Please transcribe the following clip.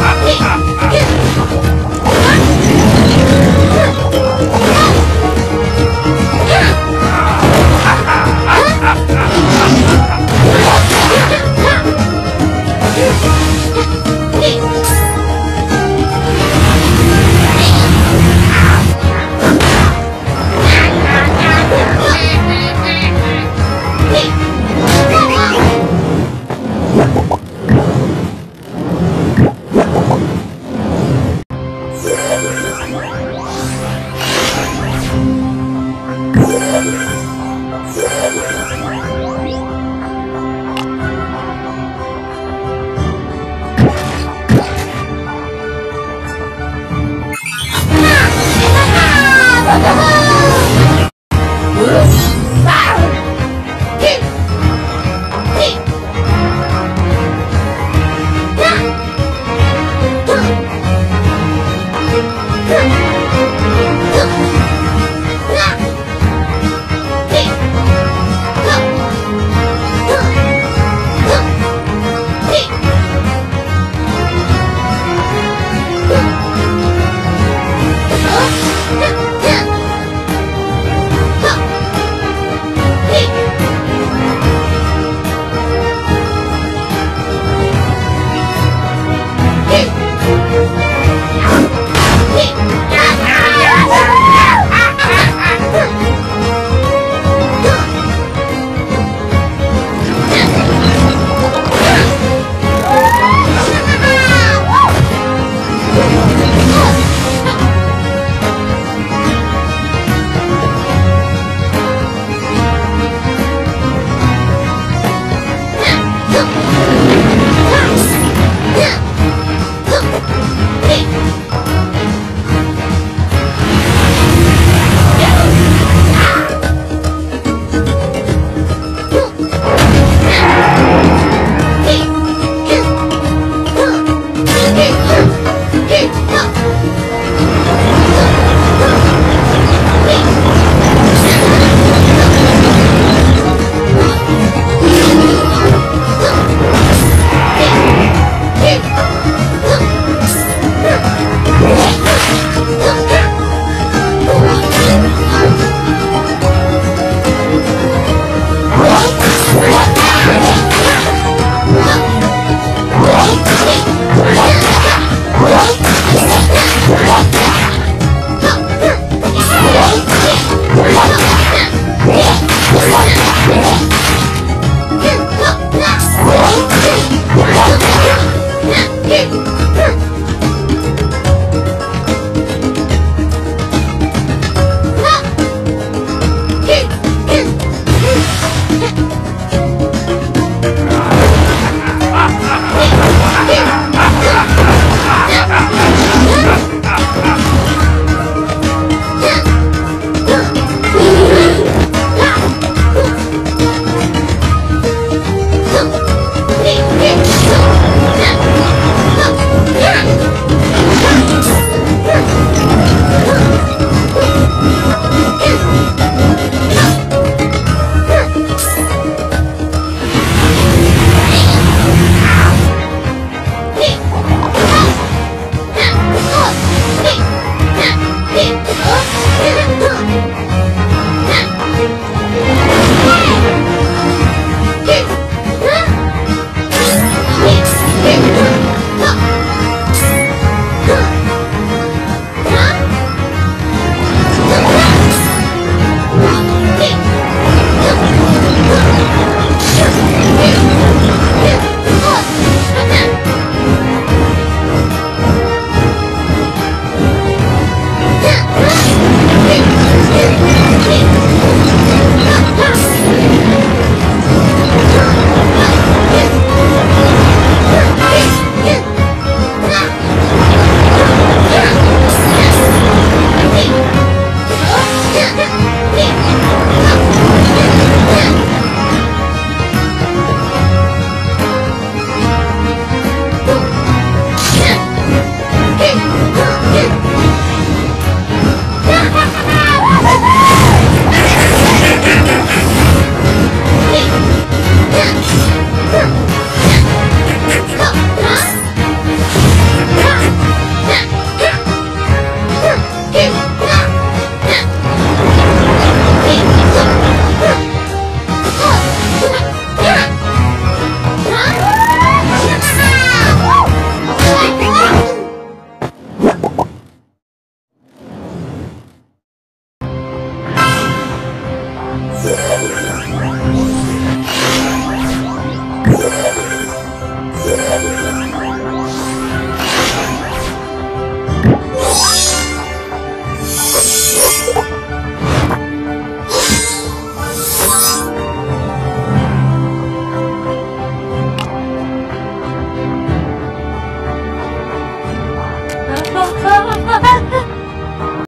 Ah!